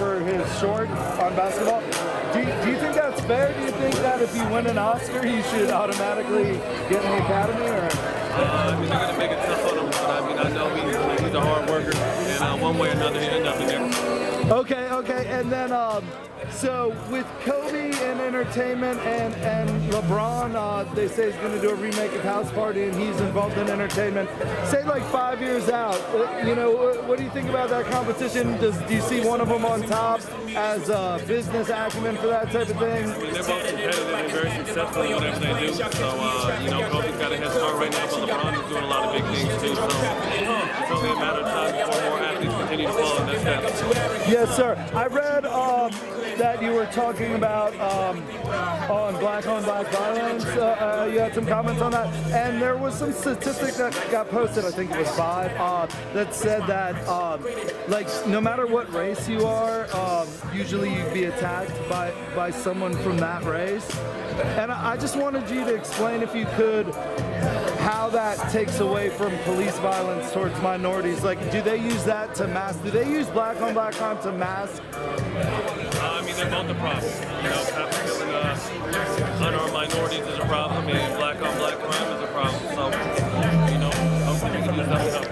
for his short on basketball. Do, do you think that's fair? Do you think that if you win an Oscar, you should automatically get in the Academy? Or uh, I mean, they're gonna make it tough on him, but I mean, I know he, he's a hard worker, and uh, one way or another, he'll end up in there. Okay, okay, and then um, so with Kobe and entertainment and and LeBron, uh, they say he's going to do a remake of House Party, and he's involved in entertainment. Say like five years out, uh, you know, what do you think about that competition? Does do you see one of them on top as a business acumen for that type of thing? They're both competitive and very successful in whatever they do. So uh, you know, Kobe's got a head start right now, but LeBron is doing a lot of big things too. So it's only a matter of time before more athletes continue to follow in their steps. Yes, sir. I read. Um, that you were talking about um, on black on black violence. Uh, uh, you had some comments on that, and there was some statistic that got posted. I think it was five uh, that said that um, like no matter what race you are, um, usually you'd be attacked by by someone from that race. And I, I just wanted you to explain, if you could, how that takes away from police violence towards minorities. Like, do they use that to mask? Do they use black on black crime to mask problem. You know, cops killing uh, unarmed minorities is a problem, and black on black crime is a problem. So, you know, hopefully we can do use